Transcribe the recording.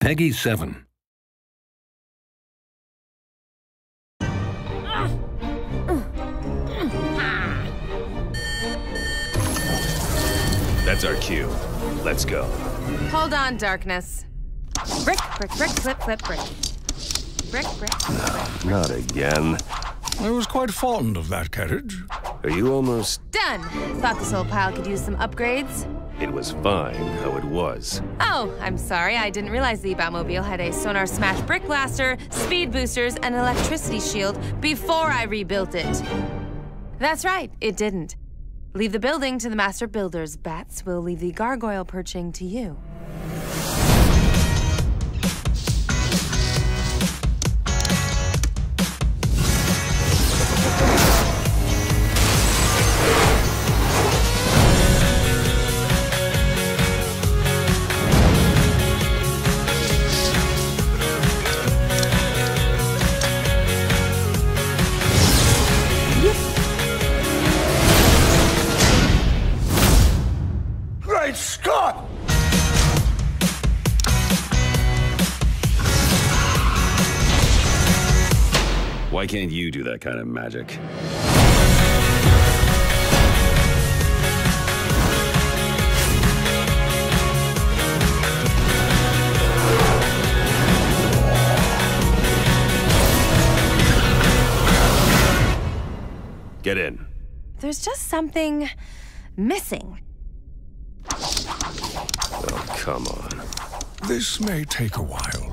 Peggy 7. That's our cue. Let's go. Hold on, darkness. Brick, brick, brick, flip, flip, brick. Brick, brick, brick. Not again. I was quite fond of that carriage. Are you almost... Done! Thought this old pile could use some upgrades. It was fine how it was. Oh, I'm sorry. I didn't realize the Batmobile had a sonar smash brick blaster, speed boosters, and electricity shield before I rebuilt it. That's right, it didn't. Leave the building to the master builders. Bats will leave the gargoyle perching to you. Great Scott! Why can't you do that kind of magic? Get in. There's just something missing. Come on. This may take a while.